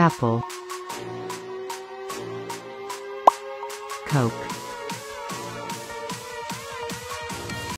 Apple. Coke.